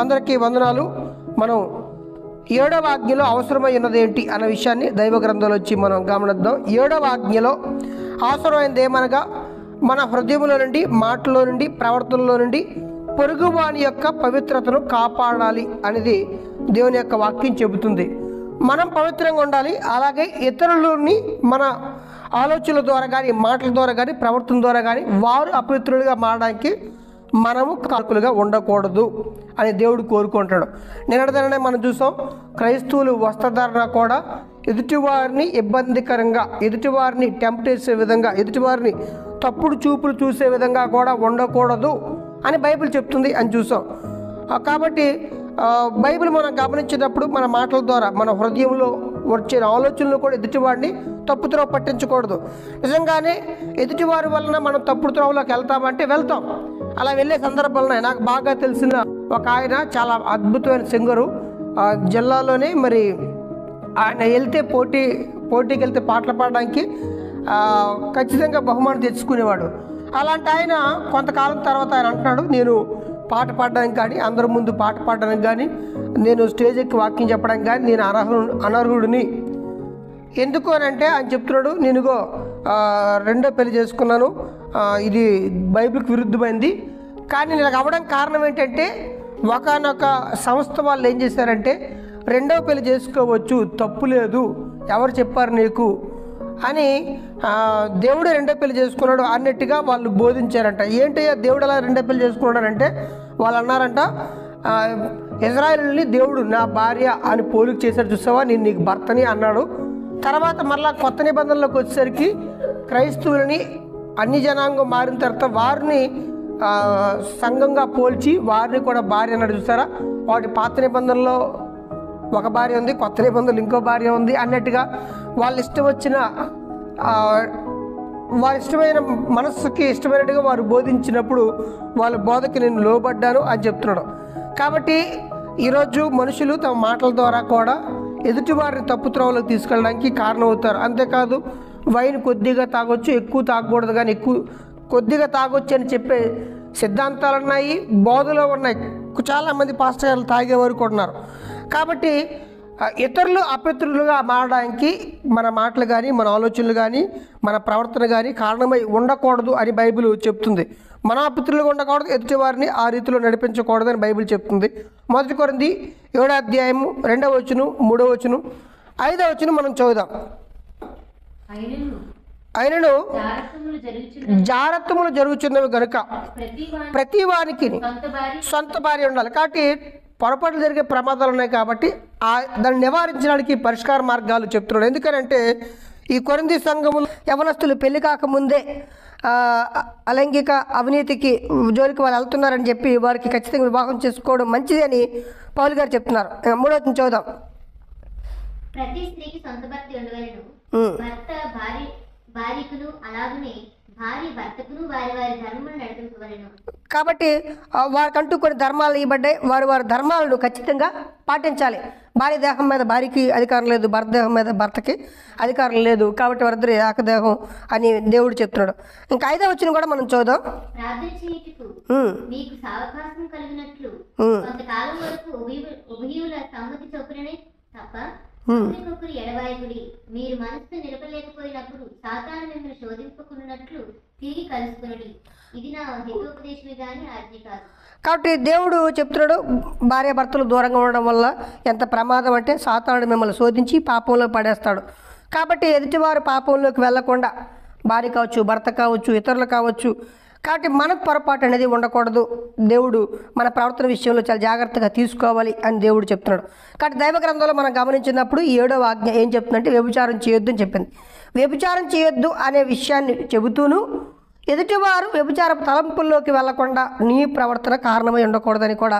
అందరికీ వందనాలు. మనం ఏడవ ఆజ్ఞలో అవసరమై ఉన్నది ఏంటి అన్న విషయాన్ని దైవ గ్రంథంలో వచ్చి మనం గమనిద్దాం. ఏడవ ఆజ్ఞలో అవసరమైనది ఏమనగా మన హృదయంలో నుండి మాటలో నుండి ప్రవర్తనలో నుండి పొరుగువాని యొక్క పవిత్రతను కాపాడాలి అనేది దేవుని యొక్క వాక్యం చెబుతుంది. మనం పవిత్రంగా ఉండాలి అలాగే ఇతరులని మన ఆలోచనల ద్వారా కానీ మాటల ద్వారా కానీ ప్రవర్తన ద్వారా కానీ వారు అపవిత్రులుగా మారడానికి మనము కాకులుగా ఉండకూడదు అని దేవుడు కోరుకుంటాడు. నిన్నటిదనే మనం చూసాం క్రైస్తవులు వస్త్రధారణ కూడా ఎదుటివారిని ఇబ్బందికరంగా ఎదుటివారిని టెంప్ట్ చేసే విధంగా ఎదుటివారిని తప్పుడు చూపులు చూసే విధంగా కూడా ఉండకూడదు అని బైబిల్ చెప్తుంది అని చూసాం. కాబట్టి బైబిల్ మనం గమనించేటప్పుడు మన మాటల ద్వారా మన హృదయంలో వచ్చే ఆలోచనలు కూడా ఎదుటివాడిని తప్పు త్రోవ పట్టించకూడదు. నిజంగానే ఎదుటివారి వలన మనం తప్పుడు త్రోవలోకి వెళ్తామంటే వెళ్తాం. అలా వెళ్ళే సందర్భంలో నాకు బాగా తెలిసిన ఒక ఆయన చాలా అద్భుతమైన సింగరు. జిల్లాలోనే మరి ఆయన వెళ్తే పోటీ పోటీకి వెళ్తే పాటలు పాడడానికి ఖచ్చితంగా బహుమానం తెచ్చుకునేవాడు. అలాంటి ఆయన కొంతకాలం తర్వాత ఆయన అంటున్నాడు నేను పాట పాడడానికి కానీ అందరి ముందు పాట పాడడానికి కానీ నేను స్టేజ్ ఎక్కి వాక్యం చెప్పడానికి కానీ నేను అనర్హు అనర్హుడిని. ఎందుకు అని అంటే ఆయన చెప్తున్నాడు నేనుగో రెండో పెళ్ళి చేసుకున్నాను. ఇది బైబిల్కి విరుద్ధమైంది. కానీ నేను అవ్వడం కారణం ఏంటంటే ఒకనొక సంస్థ వాళ్ళు ఏం చేశారంటే రెండో పెళ్ళి చేసుకోవచ్చు తప్పు లేదు ఎవరు చెప్పారు నీకు అని దేవుడు రెండో పెళ్ళి చేసుకున్నాడు అన్నట్టుగా వాళ్ళు బోధించారంట. ఏంటి దేవుడు అలా రెండో పెళ్ళి చేసుకున్నాడంటే? వాళ్ళు అన్నారంట ఇజ్రాయల్ని దేవుడు నా భార్య అని పోలిక చేశాడు. చూసావా? నేను నీకు భర్తని అన్నాడు. తర్వాత మరలా కొత్త నిబంధనలకు వచ్చేసరికి క్రైస్తవులని అన్ని జనాంగం మారిన తర్వాత వారిని సంఘంగా పోల్చి వారిని కూడా భార్య అన్నాడు చూసారా? వాటి పాత నిబంధనలో ఒక భార్య ఉంది కొత్త నిబంధనలు ఇంకో భార్య ఉంది అన్నట్టుగా వాళ్ళ ఇష్టం వచ్చిన వారి ఇష్టమైన మనస్సుకి ఇష్టమైనట్టుగా వారు బోధించినప్పుడు వాళ్ళ బోధకి నేను లోబడ్డాను అని చెప్తున్నాడు. కాబట్టి ఈరోజు మనుషులు తమ మాటల ద్వారా కూడా ఎదుటివారిని తప్పుత్రవలకు తప్పు తీసుకెళ్ళడానికి కారణమవుతారు. అంతేకాదు వైన్ కొద్దిగా తాగొచ్చు ఎక్కువ తాగకూడదు కానీ ఎక్కువ కొద్దిగా తాగొచ్చు అని చెప్పే సిద్ధాంతాలు ఉన్నాయి బోధలో ఉన్నాయి. చాలామంది పాస్టర్ గారు తాగేవారు కూడా ఉన్నారు. కాబట్టి ఇతరులు అపితరులుగా మారడానికి మన మాటలు కానీ మన ఆలోచనలు కానీ మన ప్రవర్తన కానీ కారణమై ఉండకూడదు అని బైబిల్ చెప్తుంది. మన అపితరులుగా ఉండకూడదు ఎదుటి వారిని ఆ రీతిలో నడిపించకూడదు అని బైబిల్ చెప్తుంది. మొదటి కొరింది ఏడో అధ్యాయము రెండవ వచ్చును మూడవ వచ్చును ఐదవ వచ్చును మనం చదువుదాం. అయినను అయినను జారత్వములు జరుగుతున్నవి గనుక ప్రతి భార్య సొంత భార్య ఉండాలి. కాబట్టి పొరపాట్లు జరిగే ప్రమాదాలు ఉన్నాయి కాబట్టి ఆ దాన్ని నివారించడానికి పరిష్కార మార్గాలు చెప్తున్నాడు. ఎందుకనంటే ఈ కొరింది సంఘములు యవనస్తులు పెళ్ళి కాకముందే అలైంగిక అవినీతికి జోలికి వాళ్ళు వెళ్తున్నారని చెప్పి వారికి ఖచ్చితంగా వివాహం చేసుకోవడం మంచిది అని పౌలు గారు చెప్తున్నారు. మూడవది చూద్దాం ప్రతి స్త్రీకి సొంత భర్త ఉండవలను. ఉమ్. భర్త భార్య భార్యకును అలాగనే కాబట్టి వారికంటూ కొన్ని ధర్మాలు ఇవ్వబడ్డాయి. వారి వారి ధర్మాలను ఖచ్చితంగా పాటించాలి. భార్య దేహం మీద భార్యకి అధికారం లేదు భర్త దేహం మీద భర్తకి అధికారం లేదు. కాబట్టి వారిద్దరు ఏకదేహం అని దేవుడు చెప్తున్నాడు. ఇంకా ఐదో వచ్చిన కూడా మనం చూద్దాం. మీకు సమ్మతి తప్ప ఉమ్. ఒకరికొకరు ఎడబాయకుడి. మీరు నిలపలేకపోయినప్పుడు సాతాను మిమ్మల్ని శోధింపకున్నట్లు తిరిగి కలుసుకునడి. ఇది నా హితోపదేశమే ఆజ్ఞ కాదు. కాబట్టి దేవుడు చెప్తున్నాడు భార్య భర్తలు దూరంగా ఉండడం వల్ల ఎంత ప్రమాదం అంటే సాతానుడు మిమ్మల్ని శోధించి పాపంలో పడేస్తాడు. కాబట్టి ఎదుటివారు పాపంలోకి వెళ్ళకుండా భార్య కావచ్చు భర్త కావచ్చు ఇతరులు కావచ్చు కాబట్టి మన పొరపాటు అనేది ఉండకూడదు. దేవుడు మన ప్రవర్తన విషయంలో చాలా జాగ్రత్తగా తీసుకోవాలి అని దేవుడు చెప్తున్నాడు. కాబట్టి దైవ గ్రంథంలో మనం గమనించినప్పుడు ఈ ఏడవ ఆజ్ఞ ఏం చెప్తుందంటే వ్యభిచారం చేయొద్దు అని చెప్పింది. వ్యభిచారం చేయొద్దు అనే విషయాన్ని చెబుతూను ఎదుటివారు వ్యభిచార తలంపుల్లోకి వెళ్ళకుండా నీ ప్రవర్తన కారణమై ఉండకూడదని కూడా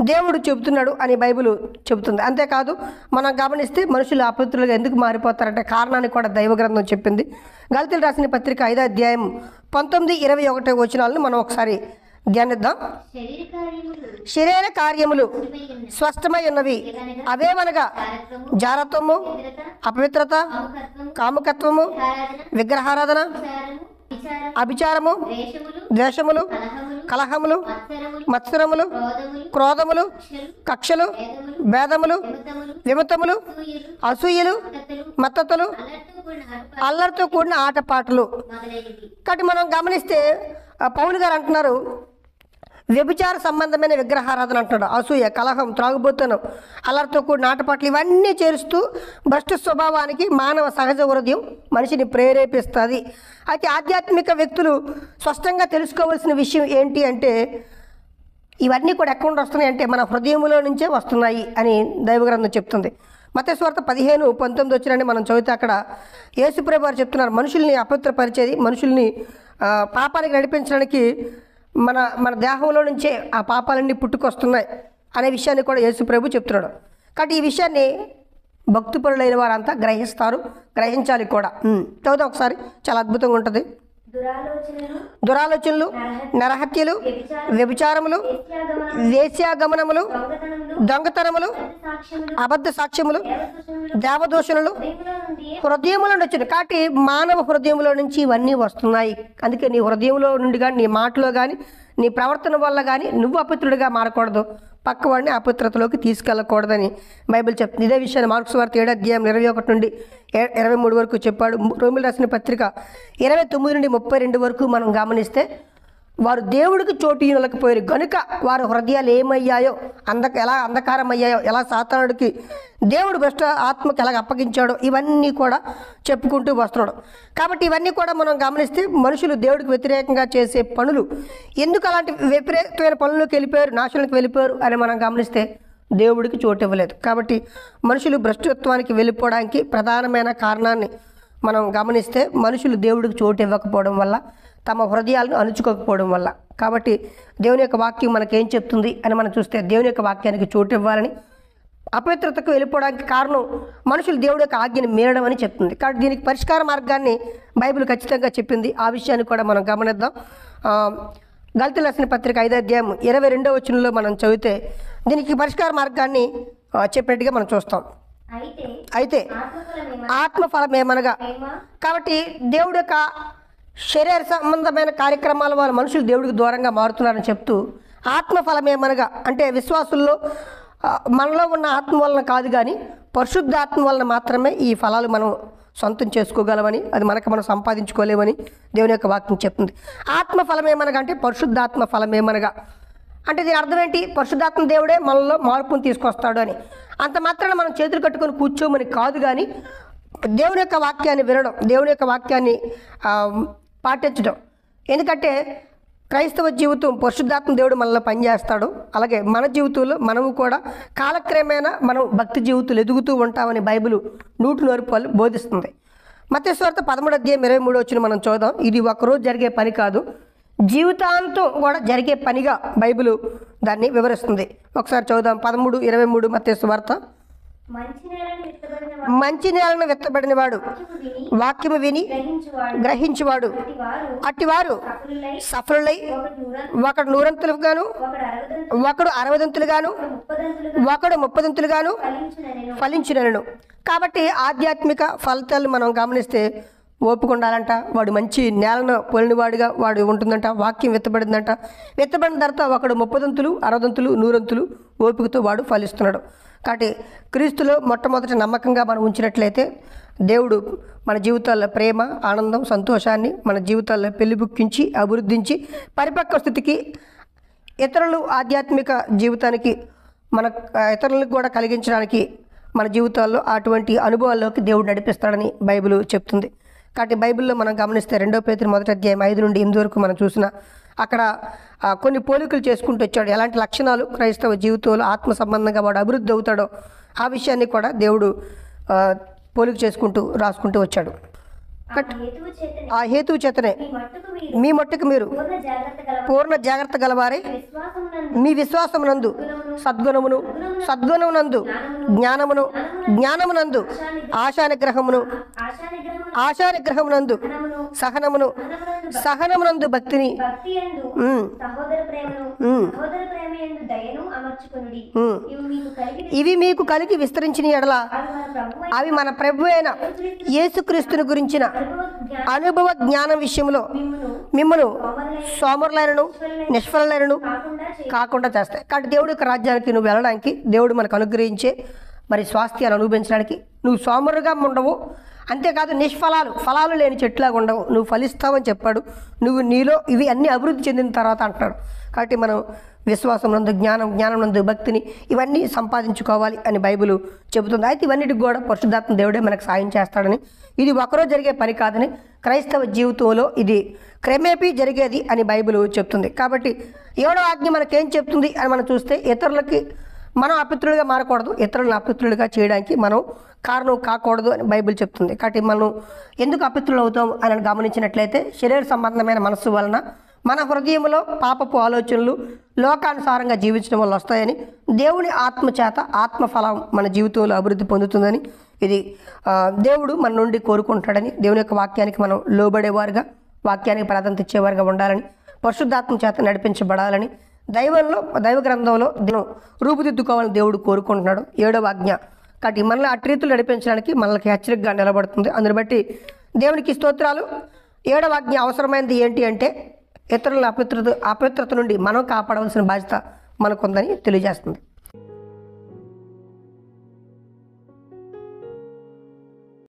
దేవుడు చెబుతున్నాడు అని బైబిల్ చెబుతుంది. అంతేకాదు మనం గమనిస్తే మనుషులు అపవిత్రులుగా ఎందుకు మారిపోతారంటే కారణాన్ని కూడా దైవ గ్రంథం చెప్పింది. గల్తీలు రాసిన పత్రిక ఐదో అధ్యాయం పంతొమ్మిది ఇరవై ఒకటో వచనాలను మనం ఒకసారి ధ్యానిద్దాం. శరీర కార్యములు స్పష్టమై ఉన్నవి. అవేమనగా జారత్వము, అపవిత్రత కాముకత్వము, విగ్రహారాధన అభిచారము ద్వేషములు కలహములు మత్సరములు క్రోధములు కక్షలు భేదములు విమతములు అసూయలు మత్తతులు అల్లరితో కూడిన ఆటపాటలు కాబట్టి మనం గమనిస్తే ఆ పౌలు గారు అంటున్నారు వ్యభిచార సంబంధమైన విగ్రహారాధన అంటున్నాడు అసూయ కలహం త్రాగుబోతనం అల్లరితో కూడిన ఆటపాట్లు ఇవన్నీ చేరుస్తూ భ్రష్ట స్వభావానికి మానవ సహజ హృదయం మనిషిని ప్రేరేపిస్తుంది. అయితే ఆధ్యాత్మిక వ్యక్తులు స్పష్టంగా తెలుసుకోవాల్సిన విషయం ఏంటి అంటే ఇవన్నీ కూడా ఎక్కడ వస్తున్నాయి అంటే మన హృదయంలో నుంచే వస్తున్నాయి అని దైవగ్రంథం చెప్తుంది. మతస్వార్త పదిహేను పంతొమ్మిది వచ్చినండి మనం చదివితే అక్కడ యేసుప్రభు వారు చెప్తున్నారు మనుషుల్ని అపవిత్రపరిచేది మనుషుల్ని పాపానికి నడిపించడానికి మన మన దేహంలో నుంచే ఆ పాపాలన్నీ పుట్టుకొస్తున్నాయి అనే విషయాన్ని కూడా యేసుప్రభు చెప్తున్నాడు కాబట్టి ఈ విషయాన్ని భక్తిపరులైన వారంతా గ్రహిస్తారు గ్రహించాలి కూడా ఉమ్. చదువుదాం ఒకసారి చాలా అద్భుతంగా ఉంటుంది దురాలోచనలు నరహత్యలు వ్యభిచారములు వేశ్యాగమనము వేశ్యాగమనములు దొంగతనములు అబద్ధ సాక్ష్యములు దేవదూషణలు హృదయములో వచ్చింది కాబట్టి మానవ హృదయంలో నుంచి ఇవన్నీ వస్తున్నాయి. అందుకే నీ హృదయంలో నుండి కానీ నీ మాటలో కానీ నీ ప్రవర్తన వల్ల కానీ నువ్వు అపవిత్రుడిగా మారకూడదు. పక్కవాడిని అపవిత్రతలోకి తీసుకెళ్ళకూడదని బైబిల్ చెప్తుంది. ఇదే విషయాన్ని మార్క్స్ వార్త ఏడు అధ్యాయం ఇరవై ఒకటి నుండి ఇరవై మూడు వరకు చెప్పాడు. రోమిల్ రాసిన పత్రిక ఇరవై తొమ్మిది నుండి ముప్పై రెండు వరకు మనం గమనిస్తే వారు దేవుడికి చోటు ఇవ్వలేకపోయారు కనుక వారి హృదయాలు ఏమయ్యాయో అందక ఎలా అంధకారం అయ్యాయో ఎలా సాతానుడికి దేవుడు భ్రష్ట ఆత్మకి ఎలా అప్పగించాడో ఇవన్నీ కూడా చెప్పుకుంటూ వస్తున్నాడు. కాబట్టి ఇవన్నీ కూడా మనం గమనిస్తే మనుషులు దేవుడికి వ్యతిరేకంగా చేసే పనులు ఎందుకు అలాంటి వ్యతిరేకమైన పనులకు వెళ్ళిపోయారు నాశనానికి వెళ్ళిపోయారు అని మనం గమనిస్తే దేవుడికి చోటు ఇవ్వలేదు. కాబట్టి మనుషులు భ్రష్టత్వానికి వెళ్ళిపోవడానికి ప్రధానమైన కారణాన్ని మనం గమనిస్తే మనుషులు దేవుడికి చోటు ఇవ్వకపోవడం వల్ల తమ హృదయాలను అణుచుకోకపోవడం వల్ల. కాబట్టి దేవుని యొక్క వాక్యం మనకేం చెప్తుంది అని మనం చూస్తే దేవుని యొక్క వాక్యానికి చోటు ఇవ్వాలని అపవిత్రతకు వెళ్ళిపోవడానికి కారణం మనుషులు దేవుడి యొక్క ఆజ్ఞని మీరడం అని చెప్తుంది. కాబట్టి దీనికి పరిష్కార మార్గాన్ని బైబిల్ ఖచ్చితంగా చెప్పింది. ఆ విషయాన్ని కూడా మనం గమనిద్దాం. గల్తీ రాసిన పత్రిక ఐదో అధ్యాయం ఇరవై రెండో వచనంలో మనం చదివితే దీనికి పరిష్కార మార్గాన్ని చెప్పినట్టుగా మనం చూస్తాం. అయితే అయితే ఆత్మఫలమేమ ఆత్మఫలం ఏమనగా ప్రేమ కాబట్టి దేవుడి యొక్క శరీర సంబంధమైన కార్యక్రమాల వల్ల మనుషులు దేవుడికి దూరంగా మారుతున్నారని చెప్తూ ఆత్మఫలమేమనగా అంటే విశ్వాసుల్లో మనలో ఉన్న ఆత్మ వలన కాదు కానీ పరిశుద్ధాత్మ వలన మాత్రమే ఈ ఫలాలు మనం సొంతం చేసుకోగలమని అది మనకు మనం సంపాదించుకోలేమని దేవుని యొక్క వాక్యం చెప్తుంది. ఆత్మ ఫలం ఏమనగా అంటే పరిశుద్ధాత్మ ఫలం ఏమనగా? అంటే దీని అర్థం ఏంటి? పరిశుద్ధాత్మ దేవుడే మనలో మార్పును తీసుకొస్తాడు అని. అంత మాత్రాన మనం చేతులు కట్టుకొని కూర్చోమని కాదు కానీ దేవుని యొక్క వాక్యాన్ని వినడం దేవుని యొక్క వాక్యాన్ని పాటించడం. ఎందుకంటే క్రైస్తవ జీవితం పరిశుద్ధాత్మ దేవుడు మనలో పనిచేస్తాడు. అలాగే మన జీవితంలో మనము కూడా కాలక్రమేణా మనం భక్తి జీవితాలు ఎదుగుతూ ఉంటామని బైబిల్ నూటి నోరుపాలు బోధిస్తుంది. మత్స్వార్త పదమూడు అధ్యాయం ఇరవై మూడు వచ్చిన మనం చూద్దాం. ఇది ఒకరోజు జరిగే పని కాదు జీవితాంతం కూడా జరిగే పనిగా బైబిల్ దాన్ని వివరిస్తుంది. ఒకసారి చూద్దాం. పదమూడు ఇరవై మూడు మత్స్వార్త మంచి నేలను మంచి నేలను విత్తబడినవాడు. వాక్యము విని గ్రహించువాడు. అట్టి వారు అట్టివారు సఫలులై ఒకడు నూరంతులుగాను ఒకడు అరవదంతులుగాను ఒకడు ముప్పదంతులుగాను ఫలించినను. కాబట్టి ఆధ్యాత్మిక ఫలితాలు మనం గమనిస్తే ఓపిక ఉండాలంట వాడు మంచి నేలను పోలినవాడిగా వాడు ఉంటుందంట వాక్యం విత్తబడిందంట. విత్తబడిన తర్వాత ఒకడు ముప్పదంతులు అరవదంతులు నూరంతులు ఓపికతో వాడు ఫలిస్తున్నాడు. కాబట్టి క్రీస్తులో మొట్టమొదటి నమ్మకంగా మనం ఉంచినట్లయితే దేవుడు మన జీవితాల్లో ప్రేమ ఆనందం సంతోషాన్ని మన జీవితాల్లో పెళ్ళిబుక్కించి అభివృద్ధించి పరిపక్వ స్థితికి ఇతరులు ఆధ్యాత్మిక జీవితానికి మన ఇతరులకు కూడా కలిగించడానికి మన జీవితాల్లో అటువంటి అనుభవాల్లోకి దేవుడు నడిపిస్తాడని బైబిల్ చెప్తుంది. కాబట్టి బైబిల్లో మనం గమనిస్తే రెండో పేతురు మొదటి అధ్యాయం ఐదు నుండి ఎనిమిది వరకు మనం చూసిన అక్కడ కొన్ని పోలికలు చేసుకుంటూ వచ్చాడు. ఎలాంటి లక్షణాలు? క్రైస్తవ జీవితంలో ఆత్మ సంబంధంగా వాడు అభివృద్ధి అవుతాడో ఆ విషయాన్ని కూడా దేవుడు పోలిక చేసుకుంటూ రాసుకుంటూ వచ్చాడు. ఆ హేతువు చేతనే. ఆ హేతువు చేతనే. మీ మట్టుకు మీరు పూర్ణ జాగ్రత్త గలవారే. మీ విశ్వాసమునందు సద్గుణమును సద్గుణమునందు జ్ఞానమును జ్ఞానమునందు ఆశానిగ్రహమును ఆశా నిగ్రహమును ఆశానిగ్రహమునందు సహనమును సహనమునందు భక్తిని. ఇవి మీకు కలిగి విస్తరించిన ఎడల అవి మన ప్రభు అయిన యేసుక్రీస్తుని గురించిన అనుభవ జ్ఞాన విషయంలో మిమ్మల్ని సోమరులైనను నిష్ఫలైనను కాకుండా చేస్తాయి. కాబట్టి దేవుడి యొక్క రాజ్యానికి నువ్వు వెళ్ళడానికి దేవుడు మనకు అనుగ్రహించే మరి స్వాస్థ్యాలు అనుభవించడానికి నువ్వు సోమరుగా ఉండవు. అంతేకాదు నిష్ఫలాలు ఫలాలు లేని చెట్లాగా ఉండవు. నువ్వు ఫలిస్తావని చెప్పాడు. నువ్వు నీలో ఇవి అన్నీ అభివృద్ధి చెందిన తర్వాత అంటాడు కాబట్టి మనం విశ్వాసం నందు జ్ఞానం జ్ఞానం నందు భక్తిని ఇవన్నీ సంపాదించుకోవాలి అని బైబిల్ చెబుతుంది. అయితే ఇవన్నిటికి కూడా పరిశుద్ధాత్మ దేవుడే మనకు సాయం చేస్తాడని. ఇది ఒకరోజు జరిగే పని కాదని క్రైస్తవ జీవితంలో ఇది క్రమేపీ జరిగేది అని బైబిల్ చెప్తుంది. కాబట్టి ఏడో ఆజ్ఞ మనకేం చెప్తుంది అని మనం చూస్తే ఇతరులకి మనం అపిత్రులుగా మారకూడదు. ఇతరులను అపిత్రులుగా చేయడానికి మనం కారణం కాకూడదు అని బైబిల్ చెప్తుంది. కాబట్టి మనం ఎందుకు అపిత్రులు అవుతాం అని గమనించినట్లయితే శరీర సంబంధమైన మనస్సు వలన మన హృదయంలో పాపపు ఆలోచనలు లోకానుసారంగా జీవించడం వల్ల వస్తాయని దేవుని ఆత్మ చేత ఆత్మఫలం మన జీవితంలో అభివృద్ధి పొందుతుందని ఇది దేవుడు మన నుండి కోరుకుంటాడని దేవుని యొక్క వాక్యానికి మనం లోబడేవారుగా వాక్యానికి ప్రాధాన్యత ఇచ్చేవారుగా ఉండాలని పరిశుద్ధాత్మ చేత నడిపించబడాలని దైవంలో దైవ గ్రంథంలో దీన్ని రూపుదిద్దుకోవాలని దేవుడు కోరుకుంటున్నాడు. ఏడవ ఆజ్ఞ. కాబట్టి మనల్ని అట్రీతులు నడిపించడానికి మనకి హెచ్చరికగా నిలబడుతుంది. అందుని బట్టి దేవునికి స్తోత్రాలు. ఏడవ ఆజ్ఞ అవసరమైనది ఏంటి అంటే ఇతరుల అపవిత్రత అపవిత్రత నుండి మనం కాపాడవలసిన బాధ్యత మనకుందని తెలియజేస్తుంది.